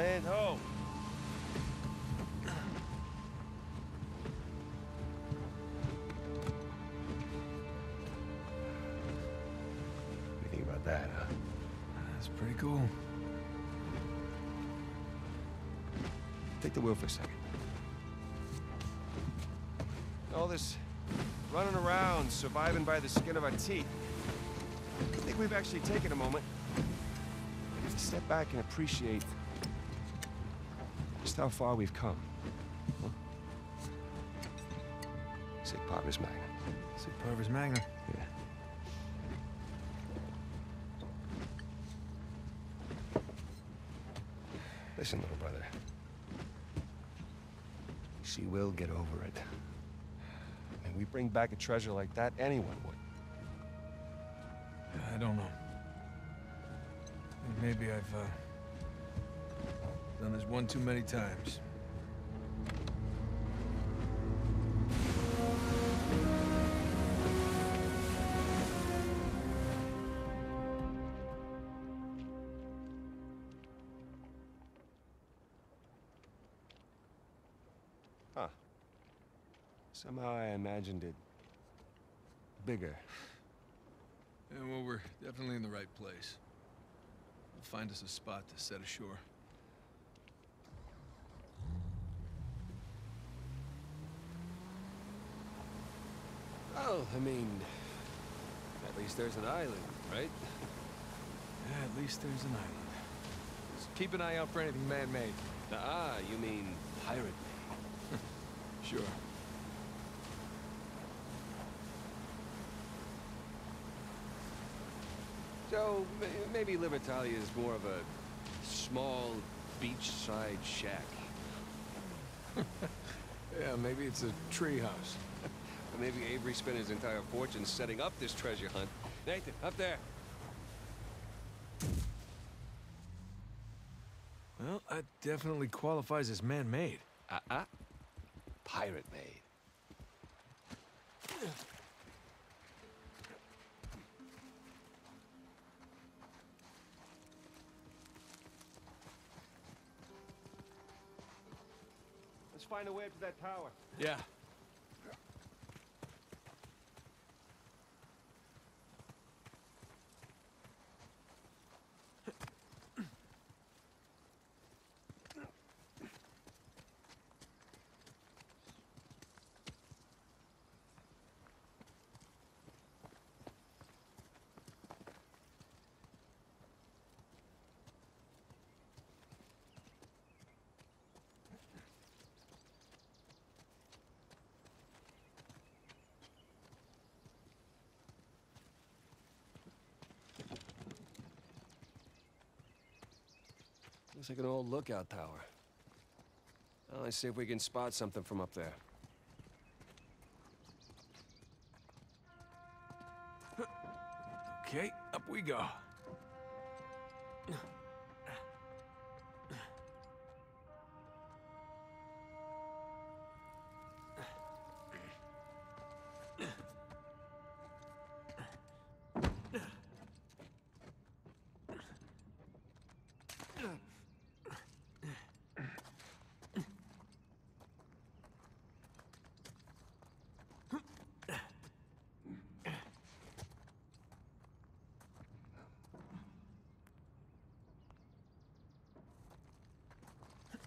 in? Yeah. Land ho. What do you think about that, huh? That's pretty cool. Take the wheel for a second. All this running around, surviving by the skin of our teeth. I think we've actually taken a moment to step back and appreciate just how far we've come. Huh? Sic Parvis Magna. Sic Parvis Magna. Yeah. Listen, little brother. She will get over it. And we bring back a treasure like that, anyone would. I don't know. Maybe I've uh, done this one too many times. Huh. Somehow I imagined it bigger. Yeah, well, we're definitely in the right place. We'll find us a spot to set ashore. Well, I mean, at least there's an island, right? Yeah, at least there's an island. Just keep an eye out for anything man-made. Ah, you mean pirate Sure. So maybe Libertalia is more of a small beachside shack. Yeah, maybe it's a treehouse. Or maybe Avery spent his entire fortune setting up this treasure hunt. Nathan, up there. Well, that definitely qualifies as man-made. Uh-uh. Pirate made. Let's find a way up to that tower. Yeah. Looks like an old lookout tower. Well, let's see if we can spot something from up there. Okay, up we go.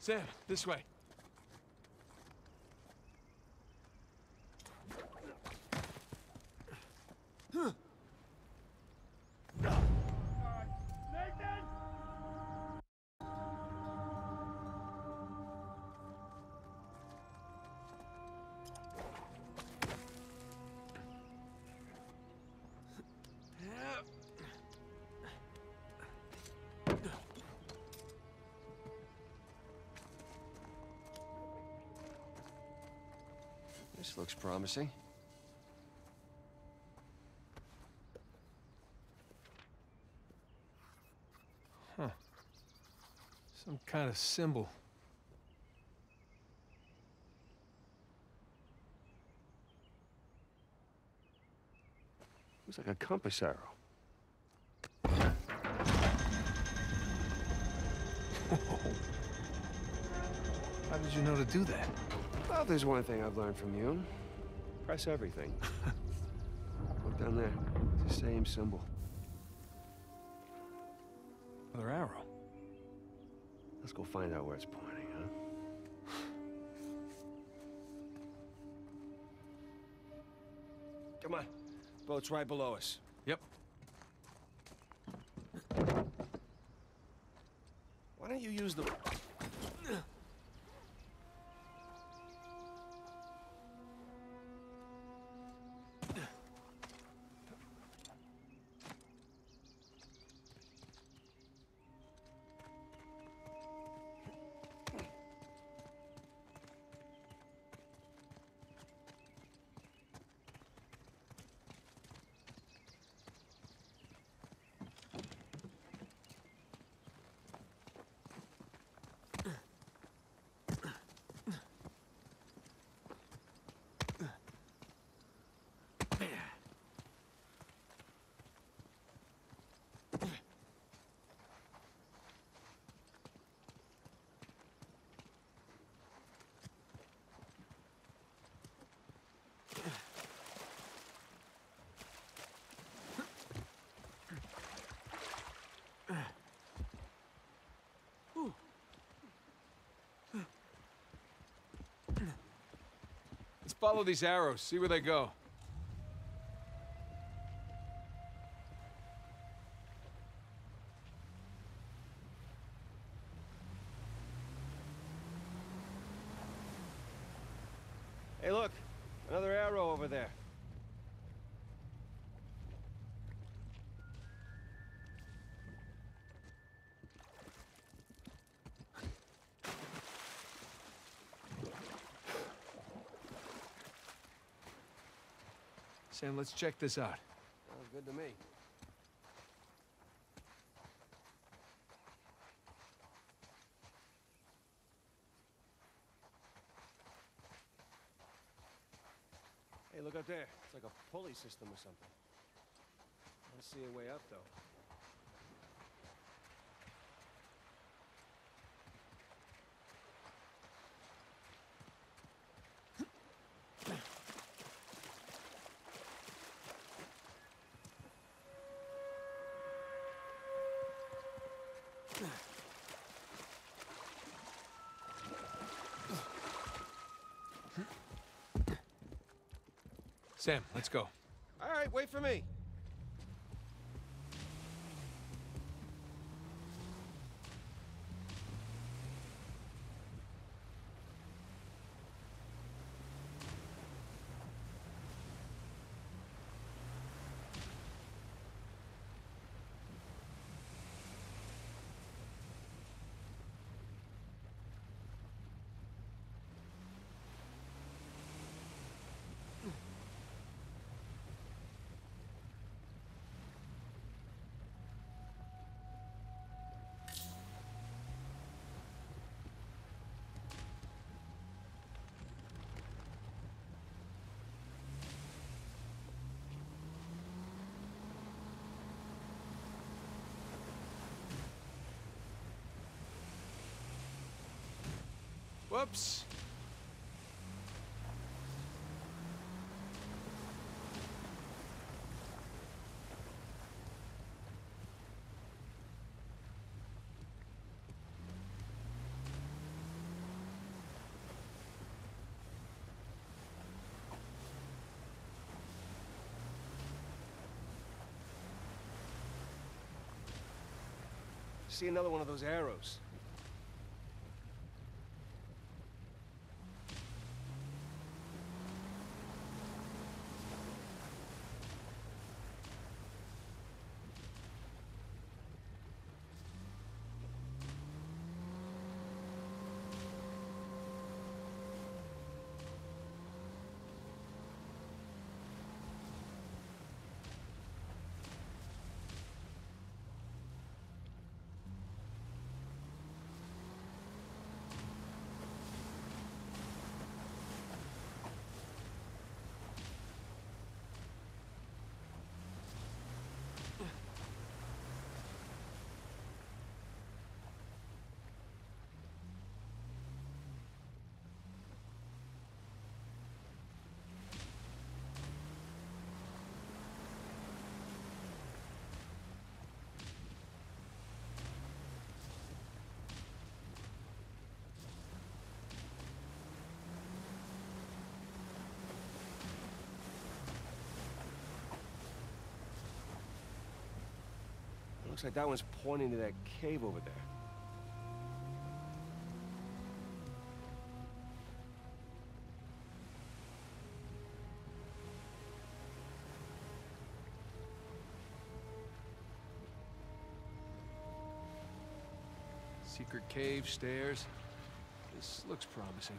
Sam, this way. This looks promising. Huh. Some kind of symbol. Looks like a compass arrow. How did you know to do that? Well, there's one thing I've learned from you. Press everything. Look down there. It's the same symbol. Another arrow. Let's go find out where it's pointing, huh? Come on. Boat's right below us. Yep. Why don't you use the... follow these arrows, see where they go. Hey, look. Another arrow over there. Sam, let's check this out. Sounds good to me. Hey, look up there. It's like a pulley system or something. I don't see a way up, though. Sam, let's go. All right, wait for me. Whoops. See another one of those arrows. Looks like that one's pointing to that cave over there. Secret cave, stairs. This looks promising.